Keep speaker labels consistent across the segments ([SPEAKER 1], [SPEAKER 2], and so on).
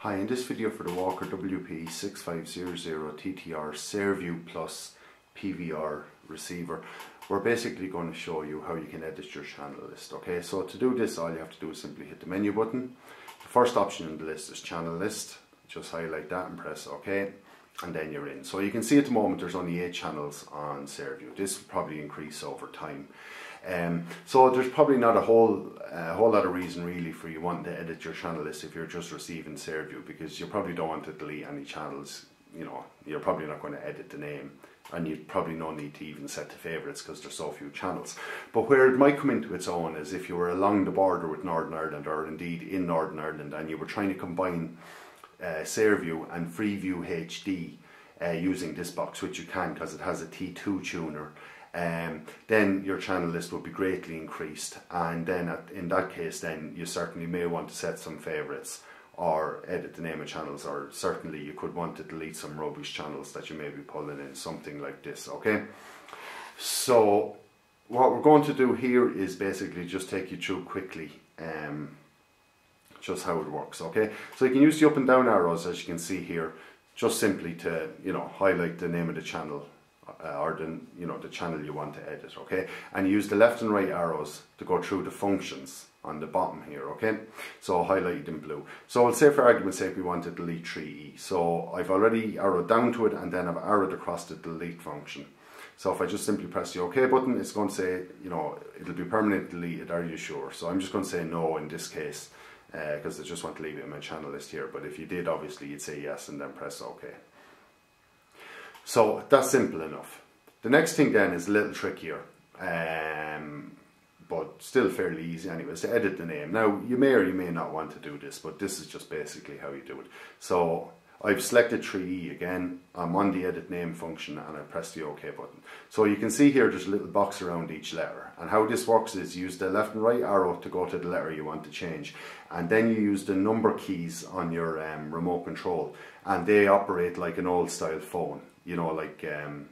[SPEAKER 1] Hi, in this video for the Walker WP6500 TTR Saorview Plus PVR receiver, we're basically going to show you how you can edit your channel list. Okay, so to do this, all you have to do is simply hit the menu button. The first option in the list is channel list. Just highlight that and press OK, and then you're in. So you can see at the moment there's only eight channels on Saorview. This will probably increase over time. Um, so there's probably not a whole a whole lot of reason really for you wanting to edit your channel list if you're just receiving Saorview because you probably don't want to delete any channels. You know, you're probably not going to edit the name and you probably no need to even set to favourites because there's so few channels. But where it might come into its own is if you were along the border with Northern Ireland or indeed in Northern Ireland and you were trying to combine uh, Saorview and Freeview HD uh, using this box, which you can because it has a T2 tuner um, then your channel list will be greatly increased and then at, in that case then you certainly may want to set some favorites or edit the name of channels or certainly you could want to delete some rubbish channels that you may be pulling in something like this okay? So what we're going to do here is basically just take you through quickly um, just how it works okay? So you can use the up and down arrows as you can see here just simply to you know highlight the name of the channel uh, or the, you know, the channel you want to edit, okay? And use the left and right arrows to go through the functions on the bottom here, okay? So highlighted in blue. So I'll say for argument's sake we want to delete 3E. So I've already arrowed down to it and then I've arrowed across the delete function. So if I just simply press the OK button, it's going to say, you know, it'll be permanently deleted, are you sure? So I'm just going to say no in this case, because uh, I just want to leave it in my channel list here. But if you did, obviously, you'd say yes and then press OK. So that's simple enough. The next thing then is a little trickier, um, but still fairly easy anyways, to edit the name. Now, you may or you may not want to do this, but this is just basically how you do it. So I've selected 3E again, I'm on the edit name function and I press the OK button. So you can see here there's a little box around each letter and how this works is use the left and right arrow to go to the letter you want to change and then you use the number keys on your um, remote control and they operate like an old style phone you know, like um,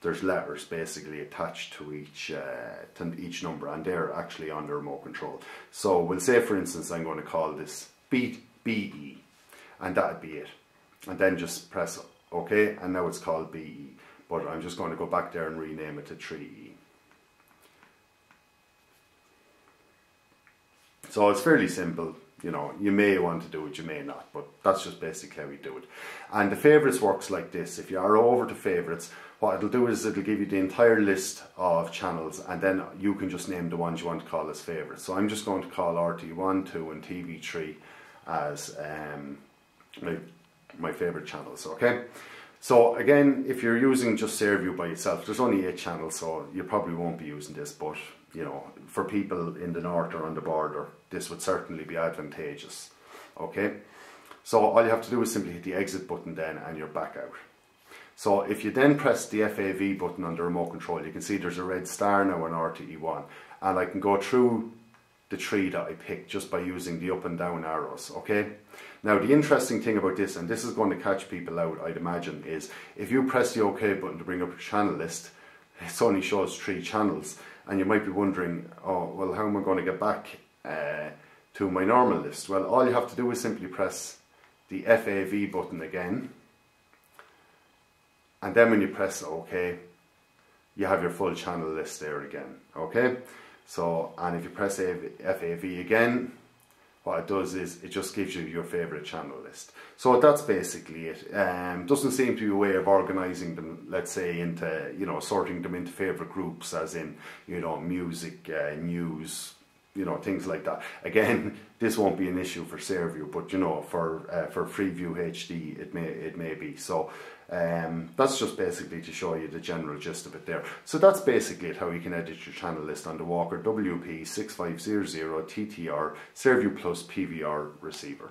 [SPEAKER 1] there's letters basically attached to each uh, to each number, and they're actually on the remote control. So we'll say, for instance, I'm going to call this B BE, and that'd be it. And then just press OK, and now it's called BE. But I'm just going to go back there and rename it to 3E. So it's fairly simple you know, you may want to do it, you may not, but that's just basically how we do it. And the favourites works like this. If you are over to favourites, what it'll do is it'll give you the entire list of channels and then you can just name the ones you want to call as favourites. So I'm just going to call RTE1, 2 and TV3 as um, my, favourite channels, okay? So again, if you're using just Saorview by itself, there's only eight channels, so you probably won't be using this, but you know, for people in the north or on the border, this would certainly be advantageous. Okay, so all you have to do is simply hit the exit button then and you're back out. So if you then press the FAV button on the remote control, you can see there's a red star now on RTE1 and I can go through the tree that I picked just by using the up and down arrows, okay? Now the interesting thing about this, and this is going to catch people out, I'd imagine, is if you press the OK button to bring up a channel list, it only shows three channels, and you might be wondering, oh, well, how am I going to get back uh, to my normal list? Well, all you have to do is simply press the FAV button again, and then when you press OK, you have your full channel list there again, okay? So, and if you press FAV again, what it does is it just gives you your favorite channel list. So that's basically it. Um, doesn't seem to be a way of organizing them, let's say, into, you know, sorting them into favorite groups, as in, you know, music, uh, news, you know, things like that. Again, this won't be an issue for Saorview, but you know, for uh, for Freeview HD, it may it may be. So um, that's just basically to show you the general gist of it there. So that's basically it, how you can edit your channel list on the Walker WP6500 TTR Saorview Plus PVR receiver.